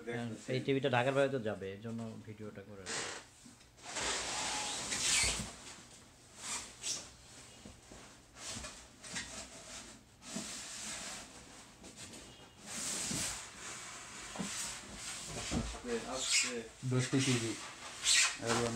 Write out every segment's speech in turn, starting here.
দেখতেছি এই টিভিটা ঢাকার বাইরে তো যাবে এর জন্য ভিডিওটা করে দোস্তি টিভি এবং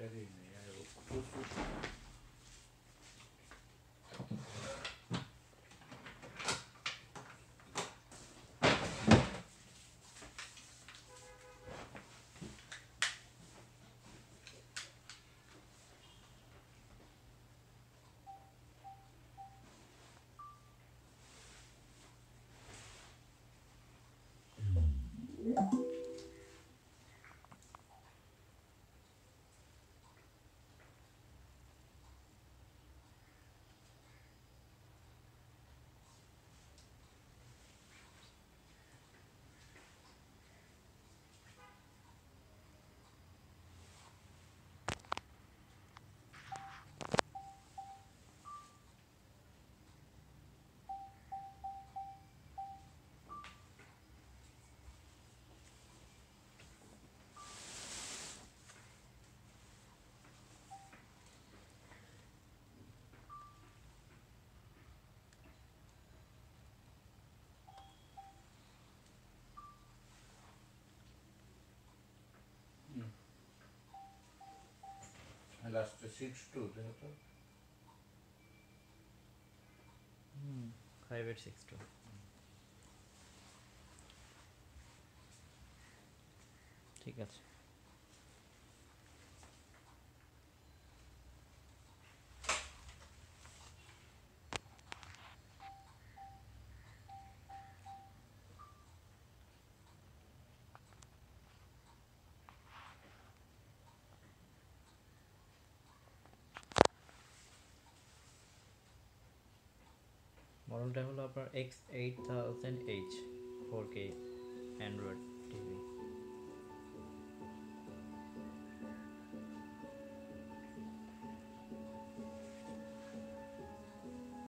这里呢，也有。লাস্টে সিক্স টু দেখো যেহেতু ফাইভ এইট সিক্স টু ঠিক আছে। মডেলটা হলো আপনার X eight thousand H four K Android TV